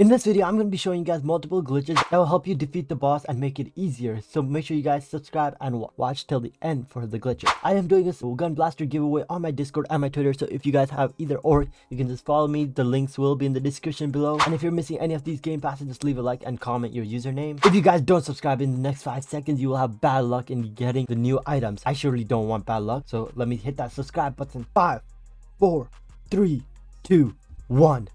In this video, I'm going to be showing you guys multiple glitches that will help you defeat the boss and make it easier. So make sure you guys subscribe and watch till the end for the glitches. I am doing a gun blaster giveaway on my Discord and my Twitter. So if you guys have either or, you can just follow me. The links will be in the description below. And if you're missing any of these game passes, just leave a like and comment your username. If you guys don't subscribe in the next 5 seconds, you will have bad luck in getting the new items. I surely don't want bad luck. So let me hit that subscribe button. Five, four, three, two, one.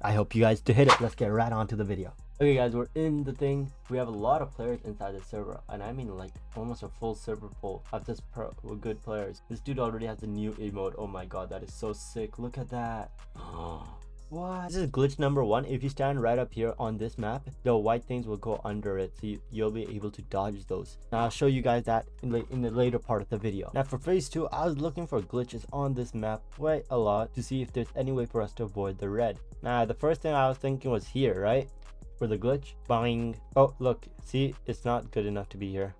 I hope you guys to hit it. Let's get right on to the video. Okay guys, we're in the thing. We have a lot of players inside the server. And I mean like almost a full server full of just pro good players. This dude already has a new emote. Oh my god, that is so sick. Look at that. Oh. What? This is glitch number one. If you stand right up here on this map, the white things will go under it. So you, will be able to dodge those. Now I'll show you guys that in, the, in the later part of the video. Now for phase two, I was looking for glitches on this map quite a lot to see if there's any way for us to avoid the red. Now the first thing I was thinking was here, right? For the glitch. Bang. Oh, look. See, it's not good enough to be here.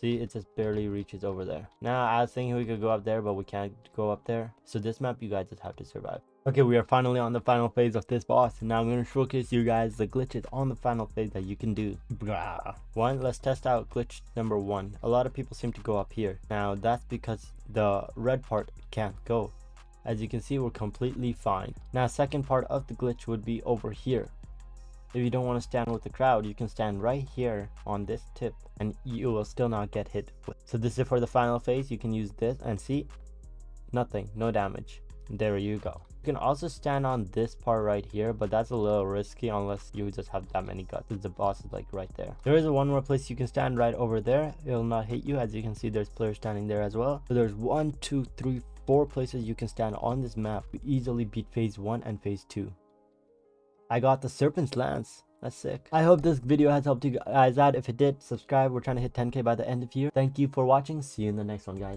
See, it just barely reaches over there. Now, I was thinking we could go up there, but we can't go up there. So this map, you guys just have to survive. Okay, we are finally on the final phase of this boss, and now I'm going to showcase you guys the glitches on the final phase that you can do. Blah. One, let's test out glitch number one. A lot of people seem to go up here. Now, that's because the red part can't go. As you can see, we're completely fine. Now, second part of the glitch would be over here. If you don't want to stand with the crowd, you can stand right here on this tip and you will still not get hit. So this is for the final phase. You can use this and see, nothing, no damage. There you go. You can also stand on this part right here, but that's a little risky unless you just have that many guts. The boss is like right there. There is one more place you can stand right over there. It will not hit you. As you can see, there's players standing there as well. So there's one, two, three, four places you can stand on this map to easily beat phase one and phase two. I got the Serpent's Lance. That's sick. I hope this video has helped you guys out. If it did, subscribe. We're trying to hit 10k by the end of year. Thank you for watching. See you in the next one, guys.